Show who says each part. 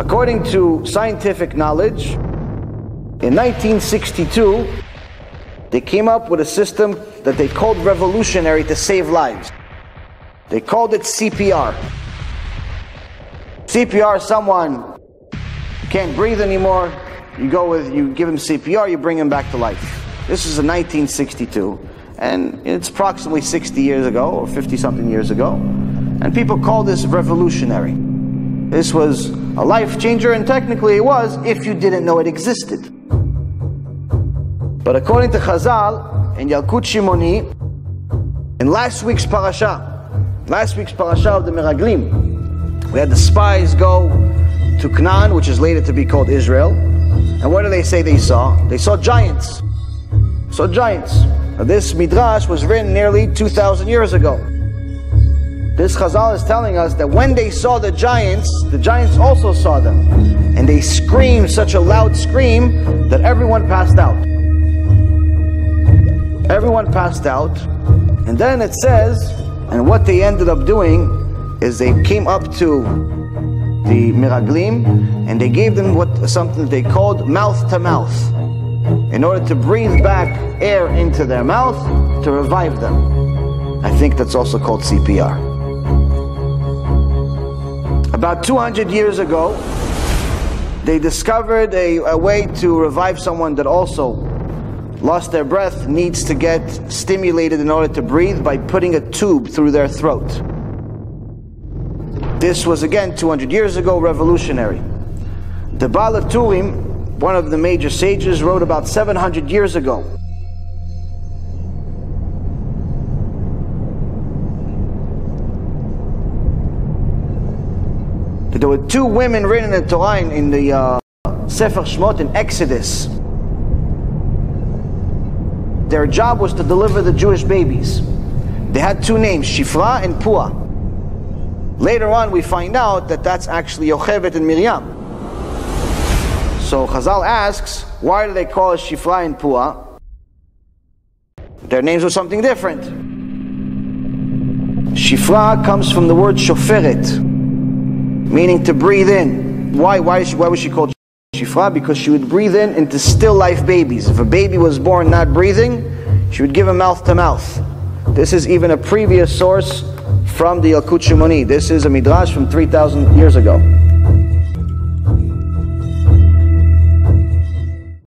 Speaker 1: According to scientific knowledge, in 1962, they came up with a system that they called revolutionary to save lives. They called it CPR. CPR, someone can't breathe anymore, you go with, you give him CPR, you bring him back to life. This is in 1962, and it's approximately 60 years ago, or 50 something years ago. And people call this revolutionary. This was a life changer, and technically it was if you didn't know it existed. But according to Chazal in Yalkut Shimoni, in last week's parasha, last week's parasha of the Meraglim, we had the spies go to Canaan, which is later to be called Israel. And what do they say they saw? They saw giants. Saw giants. Now, this midrash was written nearly 2,000 years ago. This Chazal is telling us that when they saw the giants, the giants also saw them. And they screamed such a loud scream that everyone passed out. Everyone passed out. And then it says, and what they ended up doing is they came up to the Miraglim and they gave them what something they called mouth to mouth in order to breathe back air into their mouth to revive them. I think that's also called CPR. About 200 years ago, they discovered a, a, way to revive someone that also lost their breath, needs to get stimulated in order to breathe by putting a tube through their throat. This was again 200 years ago, revolutionary. The Baal HaTurim, one of the major sages, wrote about 700 years ago There were two women written in the Torah in, in the uh, Sefer Shmot in Exodus. Their job was to deliver the Jewish babies. They had two names, Shifra and Pua. Later on, we find out that that's actually Yocheved and Miriam. So Chazal asks, why do they call Shifra and Pua? Their names were something different. Shifra comes from the word shoferet, meaning to breathe in. Why? Why, she, why was she called Shifra? Because she would breathe in into still life babies. If a baby was born not breathing, she would give him mouth to mouth. This is even a previous source from the Yalkut Shimoni. This is a midrash from 3,000 years ago.